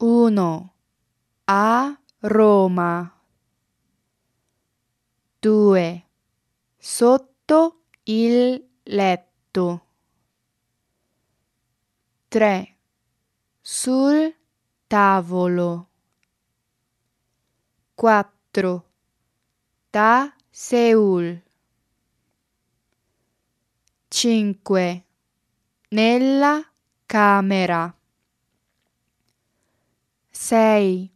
1 a Roma. 2 sotto il letto. 3 sul tavolo. 4 da Seul. 5 nella camera 6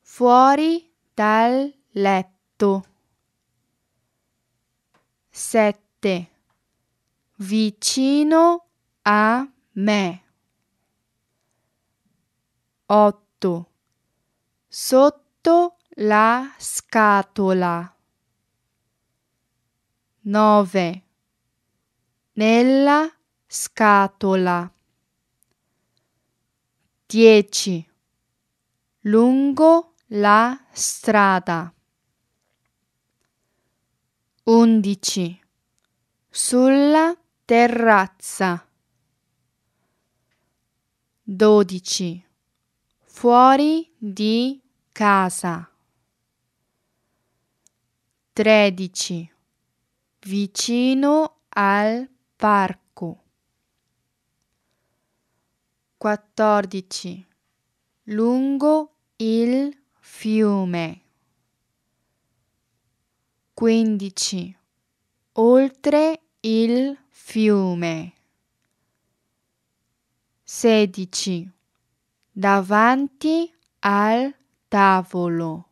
fuori dal letto. 7 vicino a me. 8 sotto la scatola. 9 nella scatola. 10 lungo la strada. 11 sulla terrazza. 12 fuori di casa. 13 vicino al parco. 14 lungo il fiume. 15 oltre il fiume. 16 davanti al tavolo